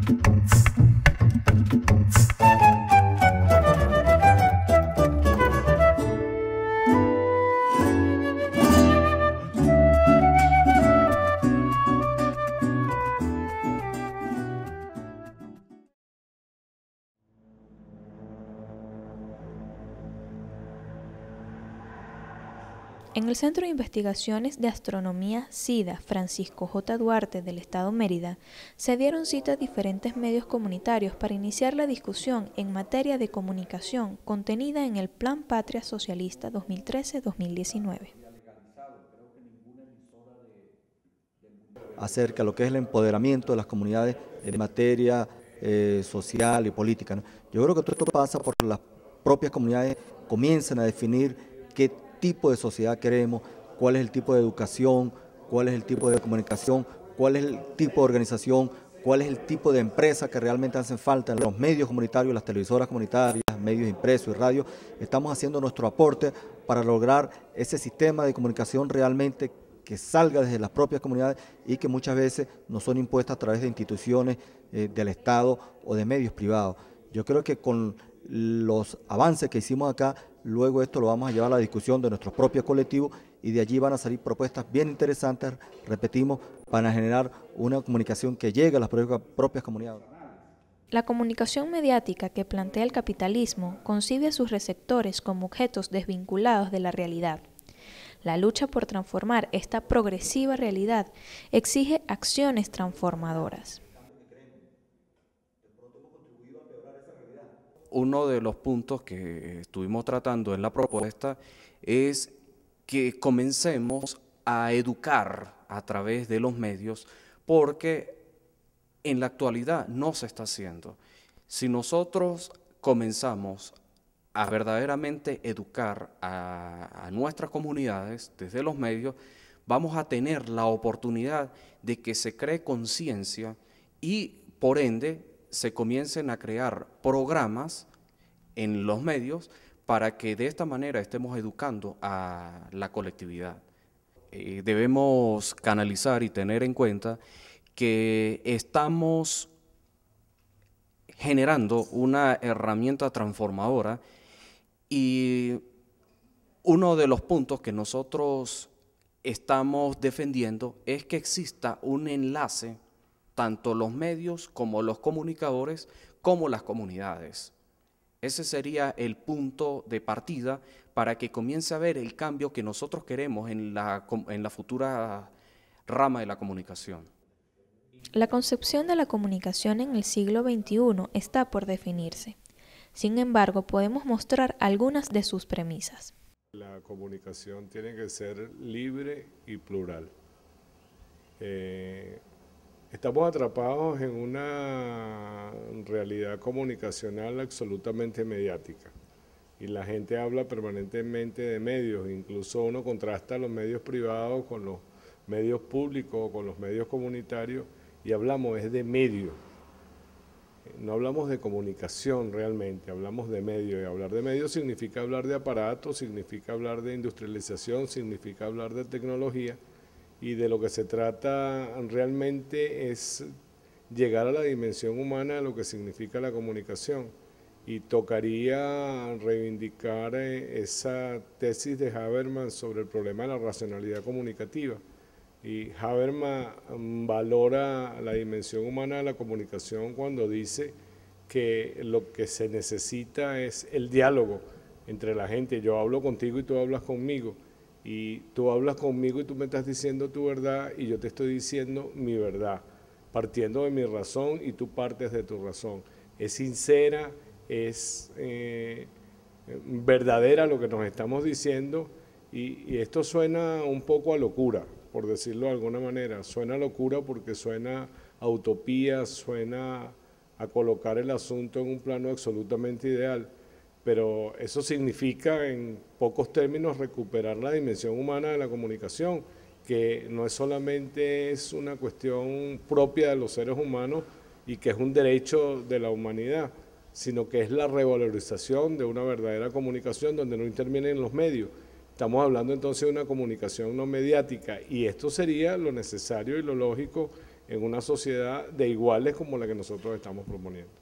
Thanks. En el Centro de Investigaciones de Astronomía SIDA Francisco J. Duarte del Estado Mérida se dieron cita a diferentes medios comunitarios para iniciar la discusión en materia de comunicación contenida en el Plan Patria Socialista 2013-2019. acerca de lo que es el empoderamiento de las comunidades en materia eh, social y política. Yo creo que todo esto pasa por las propias comunidades comienzan a definir qué tipo de sociedad queremos, cuál es el tipo de educación, cuál es el tipo de comunicación, cuál es el tipo de organización, cuál es el tipo de empresa que realmente hacen falta en los medios comunitarios, las televisoras comunitarias, medios impresos y radio. Estamos haciendo nuestro aporte para lograr ese sistema de comunicación realmente que salga desde las propias comunidades y que muchas veces no son impuestas a través de instituciones eh, del Estado o de medios privados. Yo creo que con los avances que hicimos acá, luego esto lo vamos a llevar a la discusión de nuestros propios colectivos y de allí van a salir propuestas bien interesantes, repetimos, para generar una comunicación que llegue a las propias comunidades. La comunicación mediática que plantea el capitalismo concibe a sus receptores como objetos desvinculados de la realidad. La lucha por transformar esta progresiva realidad exige acciones transformadoras. Uno de los puntos que estuvimos tratando en la propuesta es que comencemos a educar a través de los medios porque en la actualidad no se está haciendo. Si nosotros comenzamos a verdaderamente educar a, nuestras comunidades desde los medios, vamos a tener la oportunidad de que se cree conciencia y por ende se comiencen a crear programas en los medios para que de esta manera estemos educando a la colectividad. Eh, debemos canalizar y tener en cuenta que estamos generando una herramienta transformadora y uno de los puntos que nosotros estamos defendiendo es que exista un enlace tanto los medios como los comunicadores como las comunidades. Ese sería el punto de partida para que comience a ver el cambio que nosotros queremos en la, en la futura rama de la comunicación. La concepción de la comunicación en el siglo XXI está por definirse. Sin embargo, podemos mostrar algunas de sus premisas. La comunicación tiene que ser libre y plural. Eh, Estamos atrapados en una realidad comunicacional absolutamente mediática y la gente habla permanentemente de medios, incluso uno contrasta los medios privados con los medios públicos, con los medios comunitarios y hablamos es de medios. No hablamos de comunicación realmente, hablamos de medios y hablar de medios significa hablar de aparatos, significa hablar de industrialización, significa hablar de tecnología y de lo que se trata realmente es llegar a la dimensión humana de lo que significa la comunicación y tocaría reivindicar eh, esa tesis de Habermas sobre el problema de la racionalidad comunicativa. Y Habermas mm, valora la dimensión humana de la comunicación cuando dice que lo que se necesita es el diálogo entre la gente. Yo hablo contigo y tú hablas conmigo y tú hablas conmigo y tú me estás diciendo tu verdad y yo te estoy diciendo mi verdad, partiendo de mi razón y tú partes de tu razón. Es sincera, es eh, verdadera lo que nos estamos diciendo y, esto suena un poco a locura, por decirlo de alguna manera. Suena locura porque suena a utopía, suena a colocar el asunto en un plano absolutamente ideal pero eso significa en pocos términos recuperar la dimensión humana de la comunicación, que no es solamente es una cuestión propia de los seres humanos y que es un derecho de la humanidad, sino que es la revalorización de una verdadera comunicación donde no intervienen los medios. Estamos hablando entonces de una comunicación no mediática y esto sería lo necesario y lo lógico en una sociedad de iguales como la que nosotros estamos proponiendo.